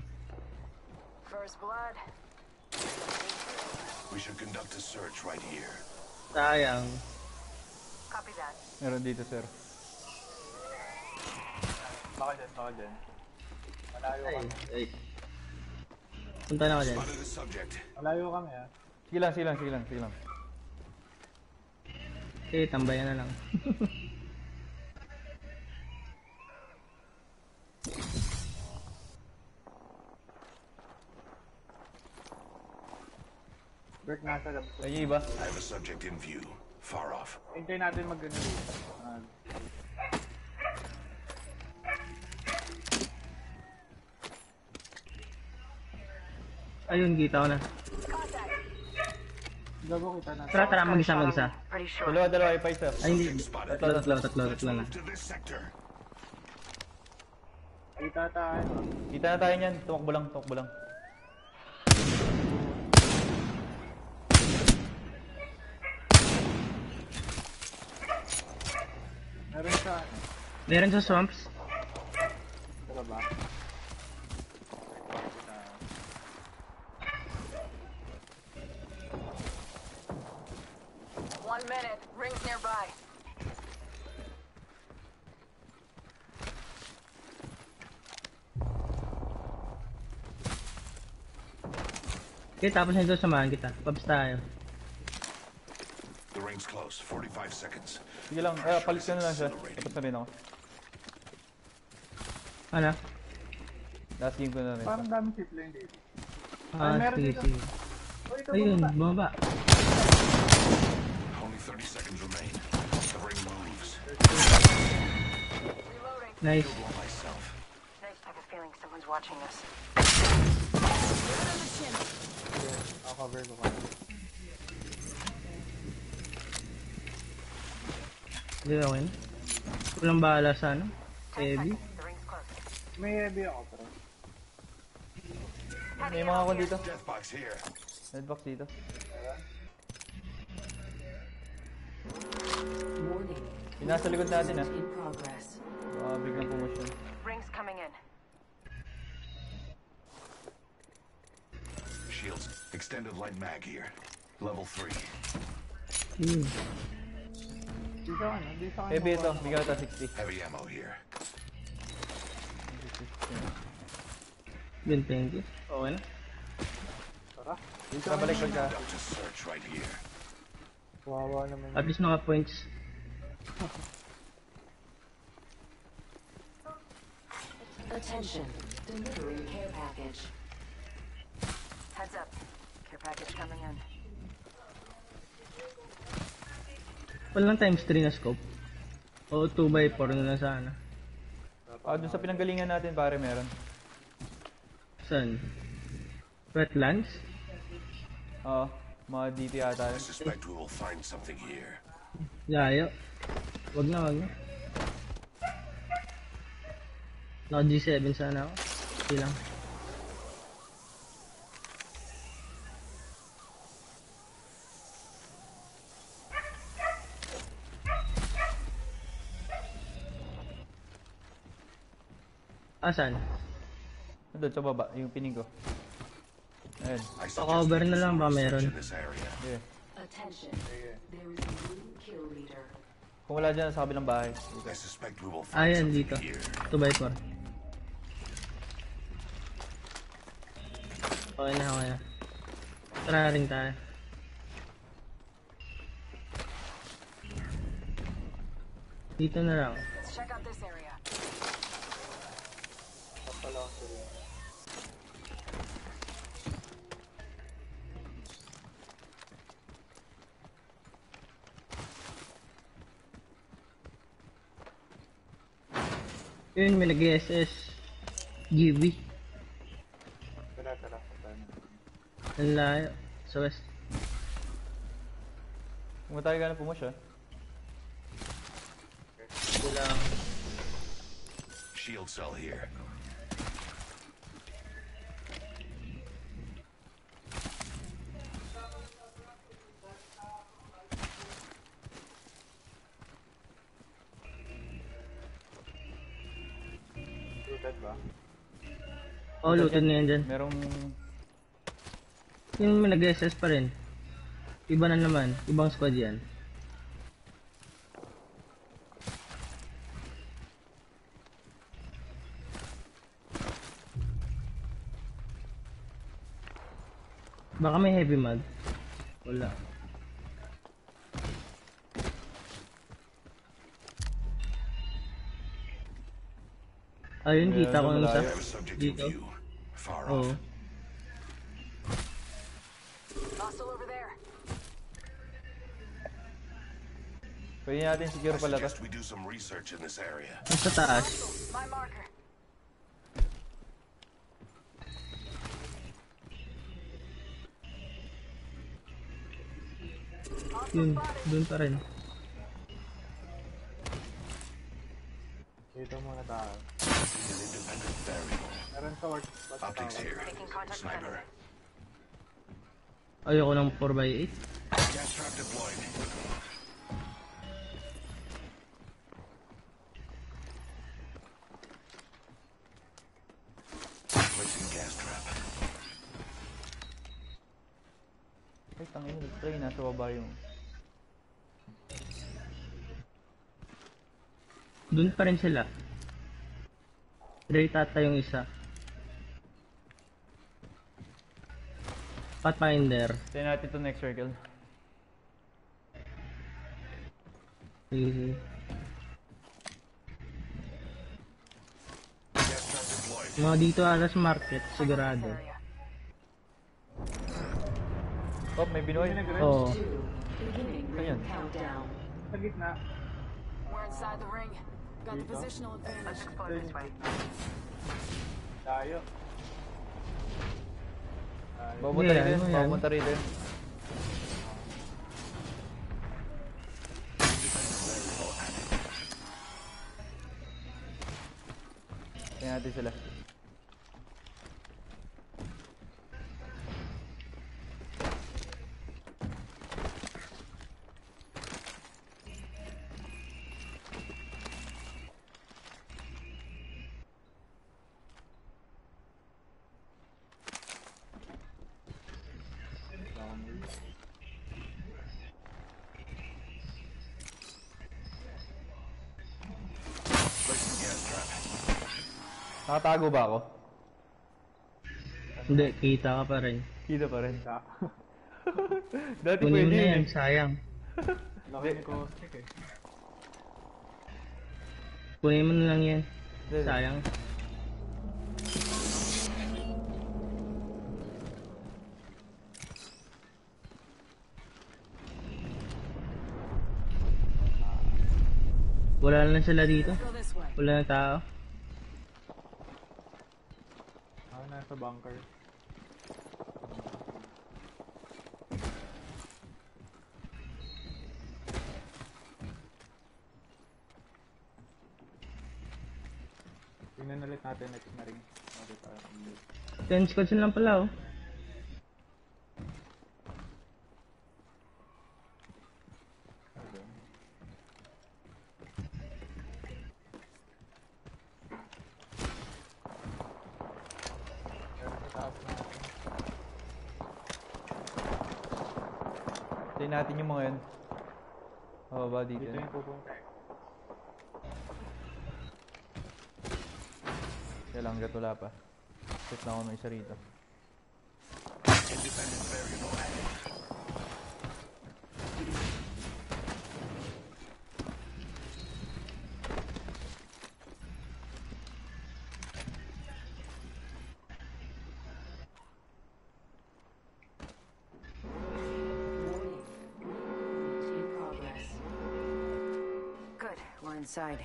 Speaker 3: First blood.
Speaker 10: We should conduct a search right here.
Speaker 11: Sayang.
Speaker 3: Copy that.
Speaker 1: Meron dito, sir.
Speaker 2: Baka dyan, baka dyan. Malayo
Speaker 11: Ay,
Speaker 2: kami.
Speaker 11: ay. Punta na ako dyan.
Speaker 2: Malayo kami ah.
Speaker 1: Sige lang, sige lang, sige lang, sige lang.
Speaker 11: Okay, tambayan na lang.
Speaker 2: nasa labas.
Speaker 1: Ayun iba.
Speaker 10: I have a subject in view. Far off.
Speaker 2: Hintay natin mag dito. Ah,
Speaker 11: Ayun, kita ko na.
Speaker 2: Gago kita na.
Speaker 4: Tara, tara, mag-isa, mag-isa.
Speaker 1: Dalawa, dalawa, ipa isa.
Speaker 4: Ay, hindi. Tatlo, tatlo, tatlo, tatlo na.
Speaker 2: Kita tayo.
Speaker 1: Kita na tayo niyan. Tumakbo lang, tumakbo lang.
Speaker 2: Meron sa
Speaker 4: swamps.
Speaker 2: Tara ba?
Speaker 5: One minute. Rings nearby.
Speaker 4: Okay, tapos nito samahan kita. Pabs tayo.
Speaker 10: The ring's close. 45 seconds.
Speaker 1: Sige lang, eh, palis ka na lang siya. Tapos na rin ako.
Speaker 4: Ano?
Speaker 1: Last game ko na rin.
Speaker 2: Parang dami zip line dito.
Speaker 4: Ah,
Speaker 2: meron
Speaker 4: sige,
Speaker 2: dito.
Speaker 4: sige.
Speaker 2: Oh, ito
Speaker 4: Ayun,
Speaker 2: bumaba.
Speaker 4: bumaba.
Speaker 10: Only 30 seconds remain. The ring moves.
Speaker 4: Nice.
Speaker 5: I have a feeling someone's watching us.
Speaker 2: I'll cover ko ka.
Speaker 4: Hindi na. Walang bahala sa ano. Heavy.
Speaker 5: The ring's close.
Speaker 2: May heavy ako, pero.
Speaker 1: May mga ako dito.
Speaker 10: Deathbox here.
Speaker 1: Headbox dito.
Speaker 3: Warning.
Speaker 1: Yung nasa likod natin ah.
Speaker 3: In progress.
Speaker 1: Baka biglang pumusyon.
Speaker 5: Rings coming in.
Speaker 10: Shields. Extended light mag here. Level 3.
Speaker 4: Hmm.
Speaker 2: Dito ka na, dito.
Speaker 1: Heavy ito, bigyan kita 60.
Speaker 10: Heavy ammo here.
Speaker 4: Thank you. Okay na.
Speaker 2: Tara. Dito
Speaker 1: balik ka.
Speaker 10: Right here.
Speaker 2: Wawa naman.
Speaker 4: At least naka points.
Speaker 3: Attention. Delivering care package.
Speaker 5: Heads up. Care package coming in.
Speaker 4: Walang times 3 na scope. O 2x4 na lang sana.
Speaker 1: Ah, dun sa pinanggalingan natin pare meron.
Speaker 4: Saan? Wetlands?
Speaker 1: Oo, mga DP ata.
Speaker 10: I suspect we will find something here.
Speaker 4: Layo. Wag na, wag na. Naka G7 sana ako. Okay lang. Asan?
Speaker 1: Doon sa baba, yung pining ko. Ayun.
Speaker 10: I
Speaker 4: Pa-cover na lang ba meron?
Speaker 1: Yeah.
Speaker 3: Attention. There is a new kill leader.
Speaker 1: Kung wala dyan, sa kabilang bahay.
Speaker 4: Ayan, dito.
Speaker 10: here.
Speaker 4: 2x4. Okay na, okay na. Tara rin tayo. Dito na lang.
Speaker 5: Let's check out this area.
Speaker 2: Pala ako sa rin.
Speaker 4: Yun, may nag-SS. GV.
Speaker 2: Tara, tara. Na.
Speaker 4: Ang layo. Sa west.
Speaker 1: Kung tayo gano'n pumus ah.
Speaker 10: Shield cell here.
Speaker 2: Ba?
Speaker 4: Oh, looted na yan dyan.
Speaker 1: Merong...
Speaker 4: Yung may nag-SS pa rin. Iba na naman. Ibang squad yan. Baka may heavy mag. Wala. Ayun, kita ko
Speaker 1: doon
Speaker 4: nung sa... Dito. Oo.
Speaker 1: Pwede natin secure
Speaker 10: I
Speaker 1: pala to.
Speaker 4: Sa taas. Yun, dun pa rin.
Speaker 2: Dito muna tayo.
Speaker 10: Optics here. Sniper.
Speaker 4: Ayoko ng 4x8.
Speaker 10: Gas trap deployed. Placing gas trap.
Speaker 1: Ay, tangin, nag-try. Nasa baba yung...
Speaker 4: Dun pa rin sila. Straight ata yung isa. Pathfinder.
Speaker 1: Tayo natin to next circle.
Speaker 10: Trap deployed.
Speaker 4: Mga dito ata sa market, sigurado.
Speaker 12: Area.
Speaker 1: Oh, may binoy.
Speaker 4: Oo.
Speaker 3: Beginning
Speaker 1: Ayan.
Speaker 2: Sa gitna.
Speaker 5: We're inside the ring. Got the positional
Speaker 12: Let's
Speaker 5: advantage.
Speaker 12: explore this way.
Speaker 2: Tayo.
Speaker 1: Papunta
Speaker 4: Yeah,
Speaker 1: rin,
Speaker 4: ano yan?
Speaker 1: papunta rin. Tingnan natin sila. Nakatago ba ako?
Speaker 4: Hindi, kita ka pa rin.
Speaker 1: Kita pa rin. Dati
Speaker 4: Kunin
Speaker 1: pwede
Speaker 4: na yan,
Speaker 1: eh.
Speaker 4: sayang.
Speaker 2: Laki ni Caustic eh.
Speaker 4: Kunin mo na lang yan. Sayang. Wala na sila dito. Wala na tao.
Speaker 2: Nasa bunker. Tingnan ulit natin next na ring.
Speaker 4: 10 squads lang pala oh.
Speaker 1: Tingnan natin yung mga yun. Pababa dito.
Speaker 2: Dito yung pupunta eh.
Speaker 1: Kaya lang, hanggat wala pa. Set na ako ng isa rito.
Speaker 10: Independent variable
Speaker 3: inside.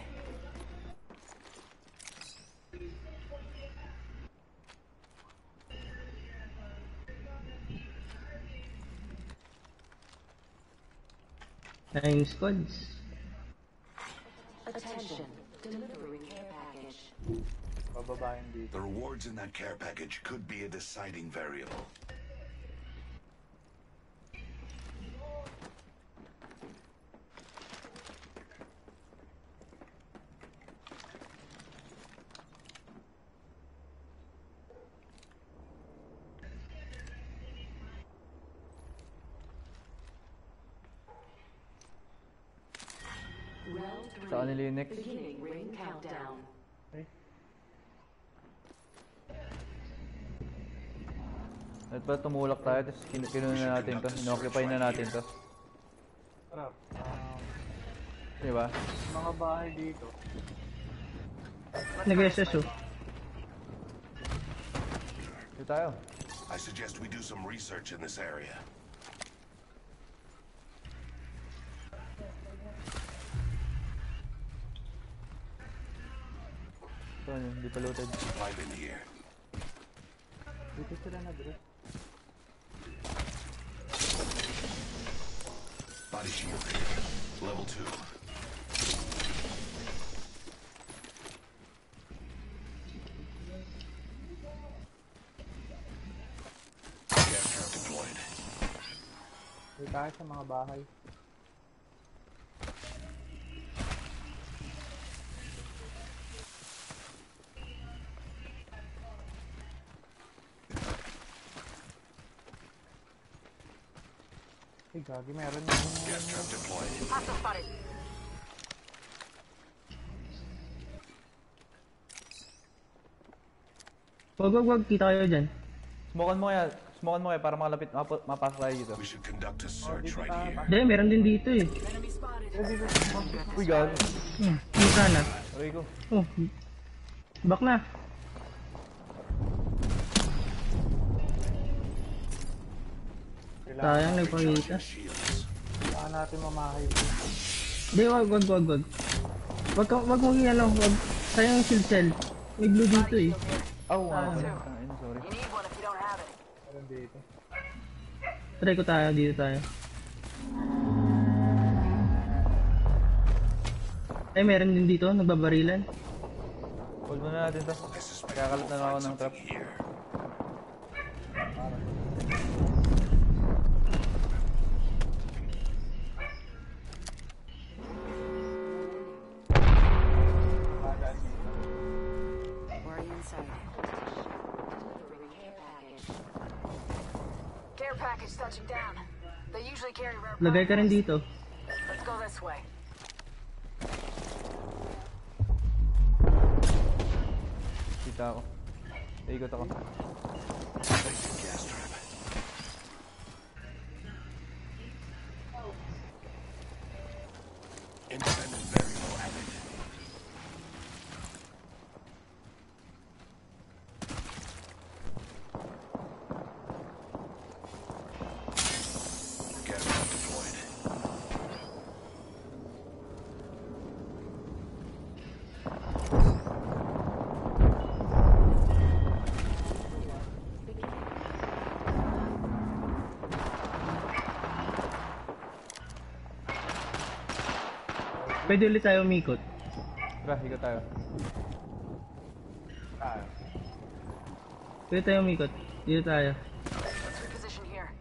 Speaker 4: Nine squads.
Speaker 3: Attention. Delivering care package.
Speaker 2: Pababayan dito.
Speaker 10: The rewards in that care package could be a deciding variable.
Speaker 1: Pa tumulak tayo, tapos kin- kinuha na natin to. Inoccupy na natin to.
Speaker 2: Sarap. Um,
Speaker 1: Di ba?
Speaker 2: mga bahay dito.
Speaker 4: Nag-SS oh.
Speaker 1: Dito tayo.
Speaker 10: I suggest we do some research in this area.
Speaker 1: Ito, hindi pa looted.
Speaker 10: Supply bin here.
Speaker 2: Dito sila nag-group.
Speaker 10: Body shield. Level two. Gas trap deployed.
Speaker 2: May tayo sa mga bahay.
Speaker 10: Deployed.
Speaker 5: Hostile spotted.
Speaker 4: Wag, wag, wag. Kita kayo dyan.
Speaker 1: Smokean mo kaya, smokean mo kaya para makalapit, map- mapasok tayo dito.
Speaker 10: We should conduct a search right here.
Speaker 4: Hindi, meron din dito eh.
Speaker 3: Spotted.
Speaker 1: Uy, gago.
Speaker 4: Hmm, yung sana.
Speaker 1: Aray ko.
Speaker 4: Oh, back na. Sayang, nagpakita.
Speaker 2: Saan natin mamahay po?
Speaker 4: Hindi, wag, wag, wag, wag. Wag, wag mo ano, wag. Sayang yung shield cell. May blue dito eh.
Speaker 1: Aw, ah, Ayun, sorry.
Speaker 2: Meron dito.
Speaker 4: Try ko tayo, dito tayo. Eh, meron din dito, nagbabarilan.
Speaker 1: Hold muna natin to. Kakalat na ako ng trap.
Speaker 4: Lagay ka rin dito.
Speaker 5: Let's go this way.
Speaker 1: Kita ako. Ikot ako.
Speaker 4: Pwede ulit tayo umikot.
Speaker 1: Tara, ikot tayo.
Speaker 2: Ah,
Speaker 4: Pwede tayo umikot. Dito tayo.
Speaker 5: Let's reposition here.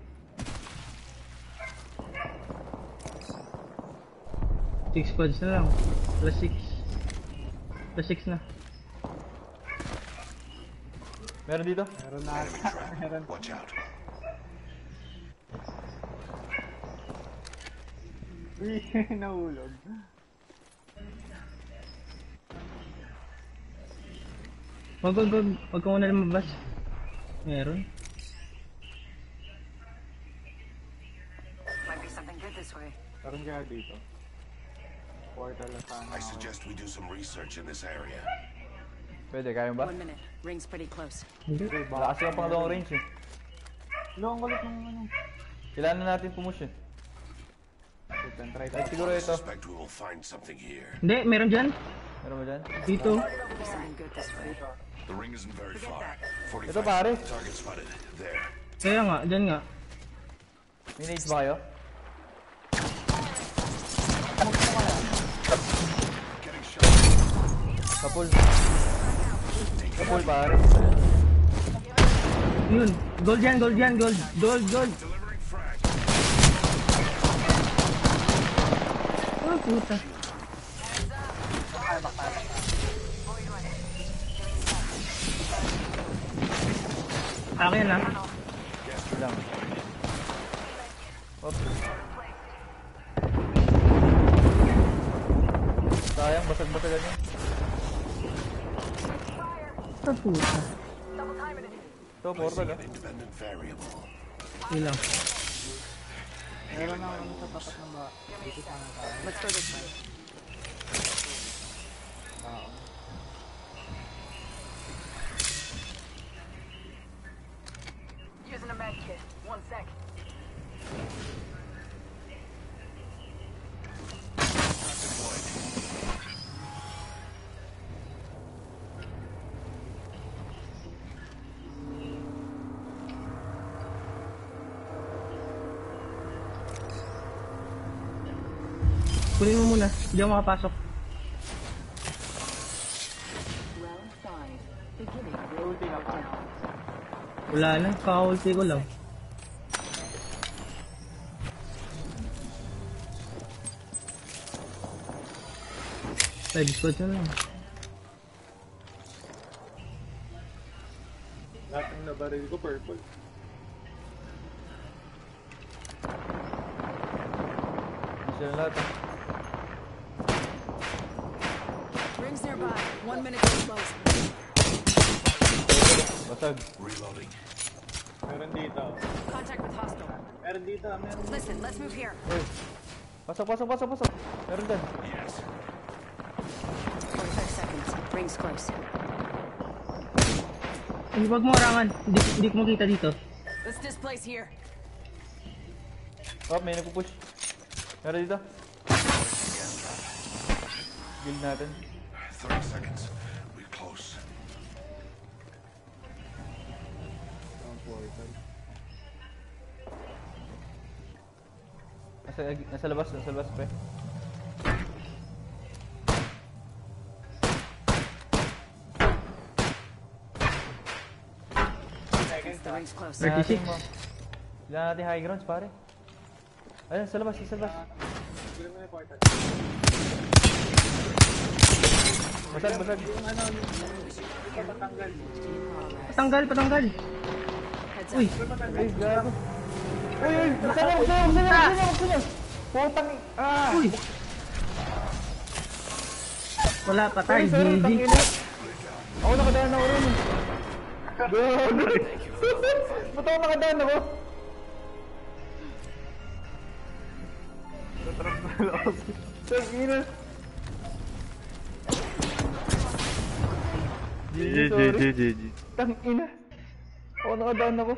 Speaker 4: Six pods na lang. Plus six. Plus six na.
Speaker 1: Meron dito?
Speaker 2: meron na. Meron.
Speaker 10: Watch out.
Speaker 2: Uy, nahulog.
Speaker 4: Wag, wag, wag. Wag ka muna lumabas. Meron.
Speaker 3: Might be something good this way.
Speaker 2: Meron kaya dito. Portal na sana.
Speaker 10: I suggest we do some research in this area.
Speaker 1: Pwede, kaya ba?
Speaker 3: One minute. Ring's pretty close.
Speaker 4: Hindi.
Speaker 1: Wala kasi yung pangalawang range eh.
Speaker 2: Long kulit ng ano.
Speaker 1: Kailangan na natin pumush eh.
Speaker 2: Lang,
Speaker 1: Ay, siguro
Speaker 10: I
Speaker 1: ito.
Speaker 10: suspect we will find something here.
Speaker 4: Hindi, meron dyan.
Speaker 1: Meron mo dyan?
Speaker 4: Dito.
Speaker 3: Way.
Speaker 10: The ring isn't very far.
Speaker 1: Ito
Speaker 10: 45
Speaker 1: pare.
Speaker 10: target spotted. There.
Speaker 4: Kaya nga, dyan nga.
Speaker 1: May nades ba kayo? Kapul. Kapul pare.
Speaker 4: Yun. Gold yan, gold yan, gold. Gold, gold. Oh, puta. Akin na.
Speaker 1: Wait lang. Oops. Sayang, basag-basagan yun.
Speaker 4: Oh, puta.
Speaker 1: Ito, portal ah.
Speaker 10: Independent variable.
Speaker 4: Yun lang.
Speaker 2: Meron na ano sa tapat ng ba. Dito sana tayo.
Speaker 3: Let's go this way.
Speaker 5: Using
Speaker 4: muna. Hindi ako makapasok. Wala na. Kaka-ulti ko lang. Side squad na lang.
Speaker 2: Lahat ng nabaril ko purple.
Speaker 1: Hindi sila ah.
Speaker 5: Rings nearby. One minute to close.
Speaker 1: Basag.
Speaker 6: Reloading.
Speaker 2: Meron dito.
Speaker 5: Contact with hostile.
Speaker 2: Meron dito, meron.
Speaker 5: Listen, let's move here.
Speaker 1: Uy. Pasok, pasok, pasok, pasok. Meron din.
Speaker 6: Yes.
Speaker 5: 45 seconds. Rings close.
Speaker 4: Ay, wag mo harangan. Hindi, hindi ko makita dito.
Speaker 5: Let's displace here.
Speaker 1: Oh, may nagpupush. Meron dito. Build natin.
Speaker 6: 30 seconds.
Speaker 1: Nasa, nasa labas, nasa labas pre.
Speaker 5: The ring's close.
Speaker 1: Kailangan
Speaker 4: 36.
Speaker 1: natin mo. Kailangan natin high grounds pare. Ayun, sa labas, sa labas. Basag, basag.
Speaker 4: Patanggal, patanggal. Uy.
Speaker 1: Ay, gago. Uy, uy, buksan niya, buksan niya, buksan ah!
Speaker 4: uy. Wala.
Speaker 1: Sorry, sorry,
Speaker 4: GG.
Speaker 1: Ako nakadaan ako rin. eh. Gago. Ba't ako nakadaan ako? Tangina. GG, sorry.
Speaker 2: GG.
Speaker 1: Tangina. Ako nakadaan ako.